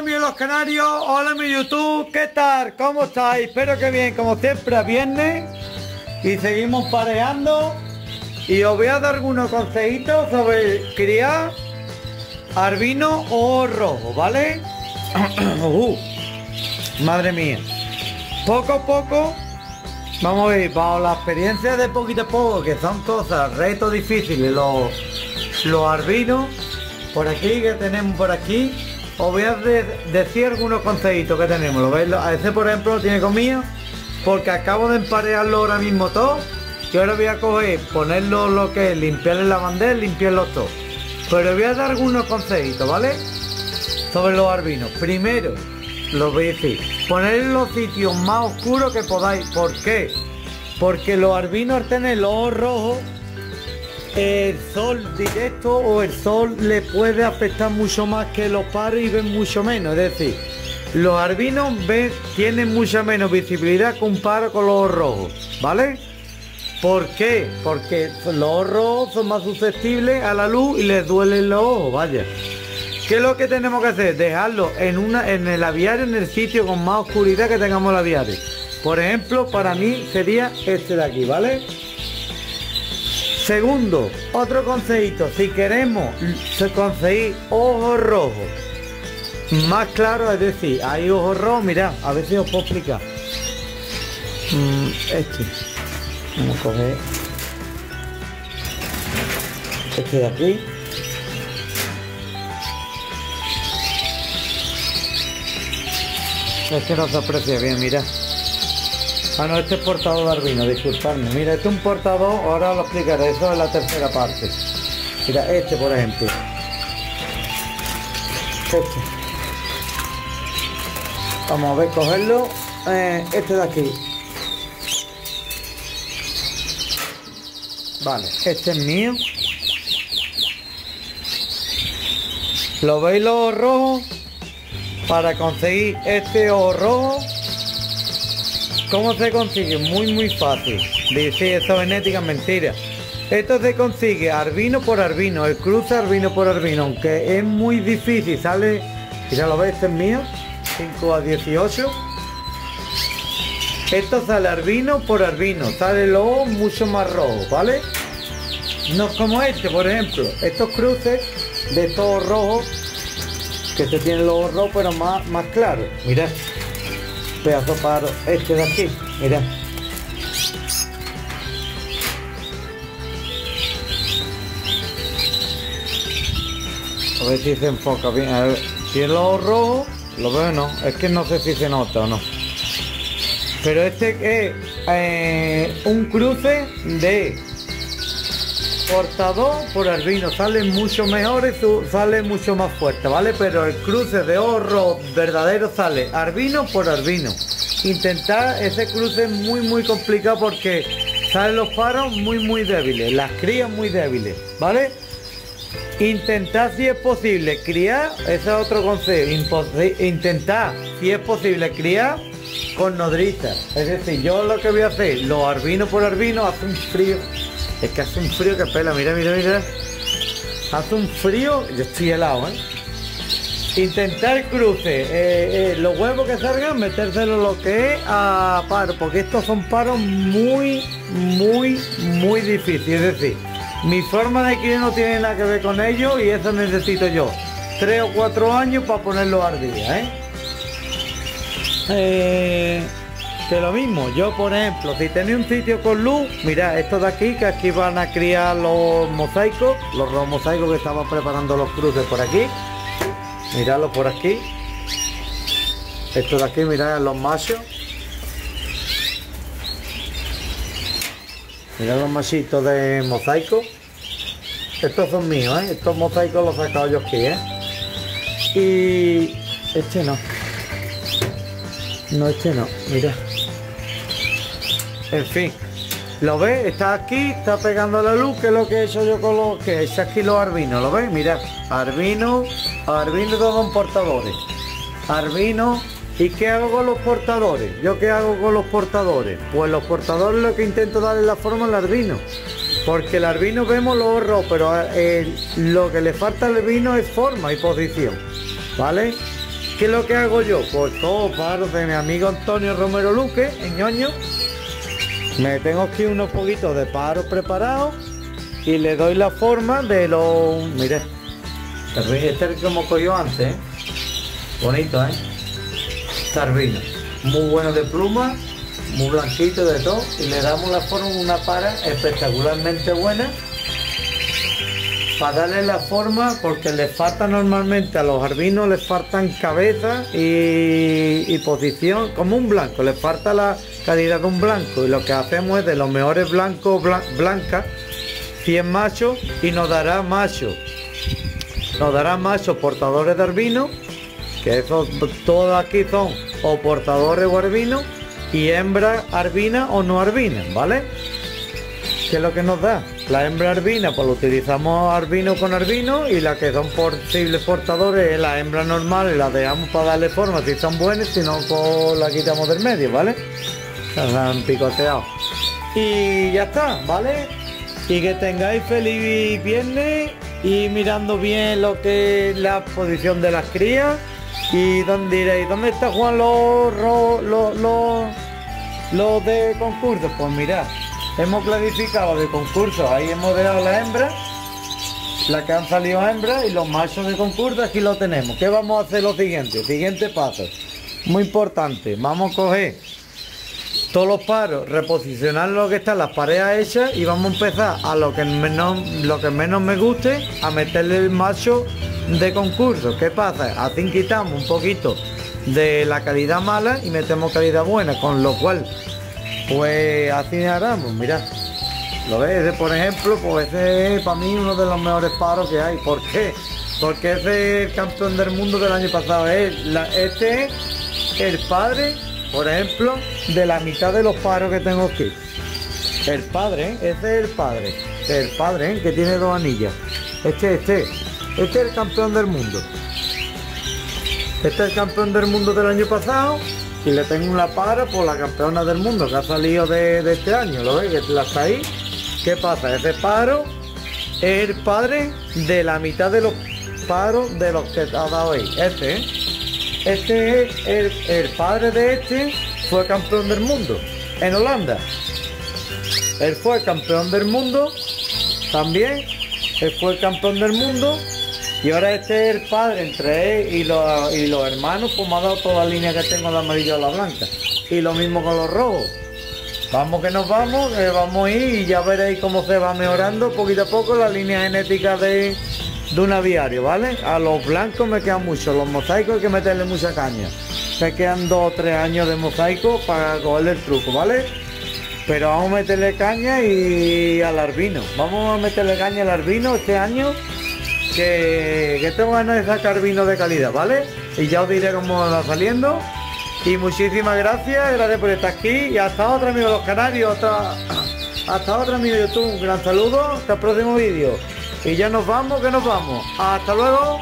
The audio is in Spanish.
Hola los canarios, hola mi YouTube, ¿qué tal? ¿Cómo estáis? Espero que bien, como siempre a viernes y seguimos pareando y os voy a dar algunos consejitos sobre criar arbino o rojo, ¿vale? Uh, madre mía, poco a poco vamos a ver, bajo la experiencia de poquito a poco, que son cosas, retos difíciles, los, los arbinos, por aquí que tenemos por aquí, os voy a decir algunos consejitos que tenemos. ¿Lo veis? A ese por ejemplo lo tiene conmigo porque acabo de emparearlo ahora mismo todo. Y ahora voy a coger, ponerlo lo que es, limpiarle la bandera, limpiarlo todo. Pero voy a dar algunos consejitos, ¿vale? Sobre los arbinos. Primero, lo voy a decir, poner los sitios más oscuros que podáis. ¿Por qué? Porque los arbinos al tener los ojos rojos el sol directo o el sol le puede afectar mucho más que los pares y ven mucho menos. Es decir, los albinos ven, tienen mucha menos visibilidad comparado con los rojos, ¿vale? ¿Por qué? Porque los rojos son más susceptibles a la luz y les duelen los ojos, vaya. ¿Qué es lo que tenemos que hacer? Dejarlo en, una, en el aviario, en el sitio con más oscuridad que tengamos el aviario. Por ejemplo, para mí sería este de aquí, ¿vale? Segundo, otro consejito, si queremos conseguir ojos rojos más claros, es decir, hay ojos rojos, mirad, a ver si os puedo explicar. Mm, este, vamos a coger este de aquí. Es que no se aprecia bien, mirad. Ah, no, este es portador de arbino, disculpadme. Mira, este es un portador, ahora lo explicaré, eso es la tercera parte. Mira, este por ejemplo. Este. Vamos a ver, cogerlo. Eh, este de aquí. Vale, este es mío. ¿Lo veis los rojos? Para conseguir este ojo rojo ¿Cómo se consigue? Muy muy fácil. Dice eso genética mentira. Esto se consigue arbino por arbino, el cruce arbino por arbino, aunque es muy difícil, sale, ya lo ves, este es mío, 5 a 18. Esto sale arbino por arbino, sale luego mucho más rojo, ¿vale? No como este, por ejemplo, estos cruces de todos rojos, que se tienen los ojos rojos, pero más, más claros. Mirad pedazo paro este de aquí, mira. A ver si se enfoca bien. A ver, si el ojo rojo, lo veo no. Es que no sé si se nota o no. Pero este es eh, un cruce de portador por albino. Sale mucho mejor y sale mucho más fuerte, ¿vale? Pero el cruce de oro verdadero sale arbino por arbino. Intentar ese cruce es muy muy complicado porque salen los paros muy muy débiles, las crías muy débiles, ¿vale? Intentar si es posible criar, ese es otro consejo, intentar si es posible criar con nodriza. Es decir, yo lo que voy a hacer, los arbinos por arbino hace un frío es que hace un frío que pela, mira, mira, mira. Hace un frío, yo estoy helado, ¿eh? Intentar cruce, eh, eh, los huevos que salgan, metérselo lo que es a paro, porque estos son paros muy, muy, muy difíciles. Es decir, mi forma de criar no tiene nada que ver con ellos y eso necesito yo. Tres o cuatro años para ponerlo al día, ¿eh? eh que lo mismo, yo por ejemplo, si tenéis un sitio con luz, mira, esto de aquí, que aquí van a criar los mosaicos, los mosaicos que estaban preparando los cruces por aquí, miradlo por aquí, esto de aquí, mirad los machos, mirad los machitos de mosaico, estos son míos, ¿eh? estos mosaicos los he sacado yo aquí, ¿eh? y este no, no, este no, mira. En fin, ¿lo ves? Está aquí, está pegando la luz, que es lo que he hecho yo con los que es aquí los arbinos, ¿lo ves? Mira, arbino, arbino son portadores. Arbino, ¿y qué hago con los portadores? ¿Yo qué hago con los portadores? Pues los portadores lo que intento darle la forma al arbino. Porque el arbino vemos los horros, pero eh, lo que le falta al arbino es forma y posición. ¿Vale? ¿Qué es lo que hago yo? Pues todos paros de mi amigo Antonio Romero Luque, en ñoño. Me tengo aquí unos poquitos de paros preparados y le doy la forma de los... Mire, este es como cogió antes, ¿eh? Bonito, ¿eh? Muy bueno de pluma, muy blanquito de todo. Y le damos la forma una para espectacularmente buena. Para darle la forma, porque le falta normalmente a los arbinos, les faltan cabeza y, posición, como un blanco, les falta la calidad de un blanco. Y lo que hacemos es de los mejores blancos, blancas, 100 machos y nos dará machos. Nos dará machos portadores de arbino que esos todos aquí son o portadores o arbinos y hembra arbina o no arbina, ¿vale? ¿Qué es lo que nos da? La hembra arbina, pues lo utilizamos arbino con arbino y la que son posibles portadores es la hembra normal la dejamos para darle forma si son buenas, si no pues la quitamos del medio, ¿vale? Se han picoteado. Y ya está, ¿vale? Y que tengáis feliz viernes y mirando bien lo que es la posición de las crías ¿Y dónde diréis? ¿Dónde está Juan los, los, los, de concurso? Pues mirad, hemos clasificado de concurso, ahí hemos dejado la hembra, la que han salido hembras y los machos de concurso aquí lo tenemos. ¿Qué vamos a hacer lo siguiente? Siguiente paso, muy importante, vamos a coger todos los paros, reposicionar lo que están las parejas hechas y vamos a empezar a lo que menos, lo que menos me guste, a meterle el macho de concurso. ¿Qué pasa? Así quitamos un poquito de la calidad mala y metemos calidad buena, con lo cual, pues así haremos, mirad. ¿Lo ves? por ejemplo, pues ese es para mí uno de los mejores paros que hay. ¿Por qué? Porque ese es el campeón del mundo del año pasado. Es la, este es el padre, por ejemplo, de la mitad de los paros que tengo aquí. El padre, ¿eh? es el padre. El padre, ¿eh? que tiene dos anillas. Este, este. Este es el campeón del mundo. Este es el campeón del mundo del año pasado y le tengo una para por la campeona del mundo que ha salido de, este año. ¿Lo ves? Que la está ahí. ¿Qué pasa? Ese paro es el padre de la mitad de los paros de los que ha dado ahí. Este, ¿eh? Este es el, el padre de este, fue campeón del mundo en Holanda. Él fue campeón del mundo también. Él fue campeón del mundo y ahora este es el padre entre él y los, y los hermanos, pues me ha dado toda la línea que tengo de amarillo a la blanca. Y lo mismo con los rojos. Vamos que nos vamos, vamos a ir y ya veréis cómo se va mejorando poquito a poco la línea genética de, de un aviario, ¿vale? A los blancos me quedan mucho, los mosaicos hay que meterle mucha caña. Me quedan dos o tres años de mosaico para cogerle el truco, ¿vale? Pero vamos a meterle caña y al arbino. Vamos a meterle caña al arbino este año que, tengo ganas de sacar vino de calidad, ¿vale? Y ya os diré cómo va saliendo. Y muchísimas gracias, gracias por estar aquí. Y hasta otra, amigo los canarios. Hasta, hasta otra, amigo YouTube. Un gran saludo. Hasta el próximo vídeo. Y ya nos vamos, que nos vamos. Hasta luego.